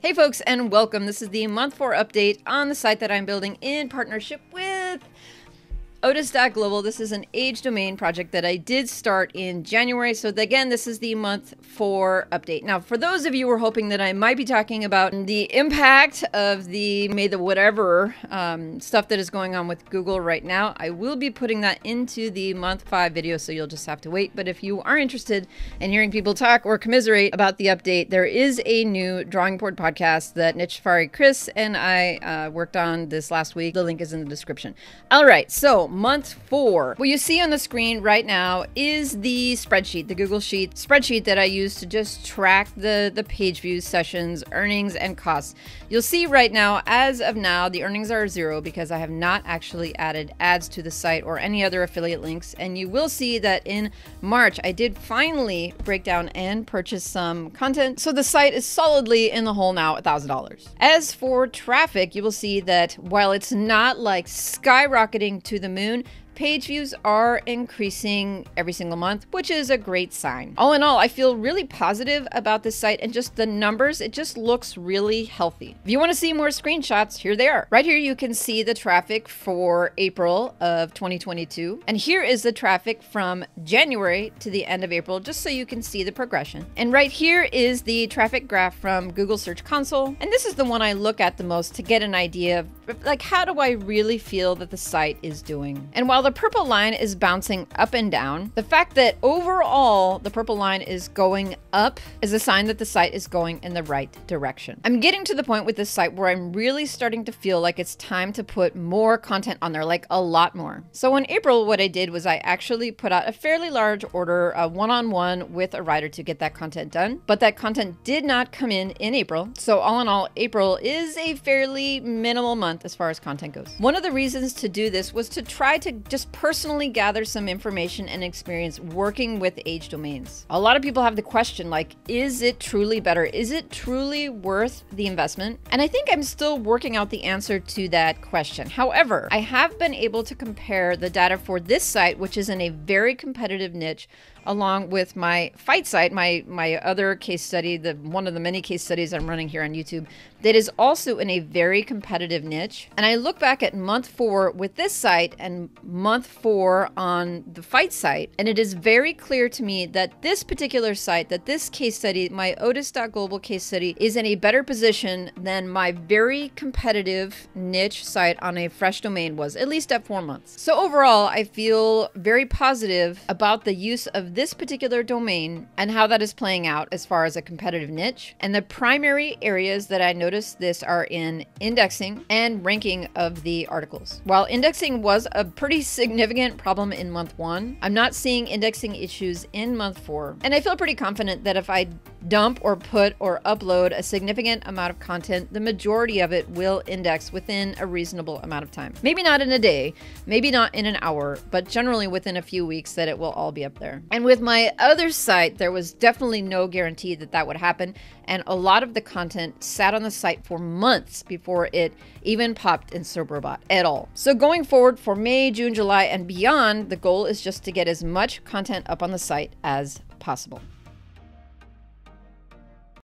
Hey folks and welcome. This is the month 4 update on the site that I'm building in partnership with Odys.global. This is an age domain project that I did start in January. So again, this is the month four update. Now, for those of you who are hoping that I might be talking about the impact of the may the whatever um, stuff that is going on with Google right now, I will be putting that into the month five video. So you'll just have to wait. But if you are interested in hearing people talk or commiserate about the update, there is a new drawing board podcast that Niche Safari Chris and I uh, worked on this last week. The link is in the description. All right. So month four. What you see on the screen right now is the spreadsheet, the Google Sheet spreadsheet that I use to just track the, the page views, sessions, earnings, and costs. You'll see right now, as of now, the earnings are zero because I have not actually added ads to the site or any other affiliate links. And you will see that in March, I did finally break down and purchase some content. So the site is solidly in the hole now, $1,000. As for traffic, you will see that while it's not like skyrocketing to the moon, Page views are increasing every single month, which is a great sign. All in all, I feel really positive about this site and just the numbers, it just looks really healthy. If you want to see more screenshots, here they are. Right here, you can see the traffic for April of 2022. And here is the traffic from January to the end of April, just so you can see the progression. And right here is the traffic graph from Google Search Console. And this is the one I look at the most to get an idea of like, how do I really feel that the site is doing? And while the purple line is bouncing up and down, the fact that overall the purple line is going up is a sign that the site is going in the right direction. I'm getting to the point with this site where I'm really starting to feel like it's time to put more content on there, like a lot more. So in April, what I did was I actually put out a fairly large order, a one-on-one -on -one with a writer to get that content done, but that content did not come in in April. So all in all, April is a fairly minimal month as far as content goes. One of the reasons to do this was to try to just personally gather some information and experience working with age domains. A lot of people have the question like, is it truly better? Is it truly worth the investment? And I think I'm still working out the answer to that question. However, I have been able to compare the data for this site, which is in a very competitive niche along with my fight site, my my other case study, the one of the many case studies I'm running here on YouTube, that is also in a very competitive niche. And I look back at month four with this site and month four on the fight site, and it is very clear to me that this particular site, that this case study, my Odys.global case study, is in a better position than my very competitive niche site on a fresh domain was, at least at four months. So overall, I feel very positive about the use of this particular domain and how that is playing out as far as a competitive niche. And the primary areas that I noticed this are in indexing and ranking of the articles. While indexing was a pretty significant problem in month one, I'm not seeing indexing issues in month four. And I feel pretty confident that if I dump or put or upload a significant amount of content, the majority of it will index within a reasonable amount of time. Maybe not in a day, maybe not in an hour, but generally within a few weeks that it will all be up there. And with my other site, there was definitely no guarantee that that would happen. And a lot of the content sat on the site for months before it even popped in Superbot at all. So going forward for May, June, July, and beyond, the goal is just to get as much content up on the site as possible.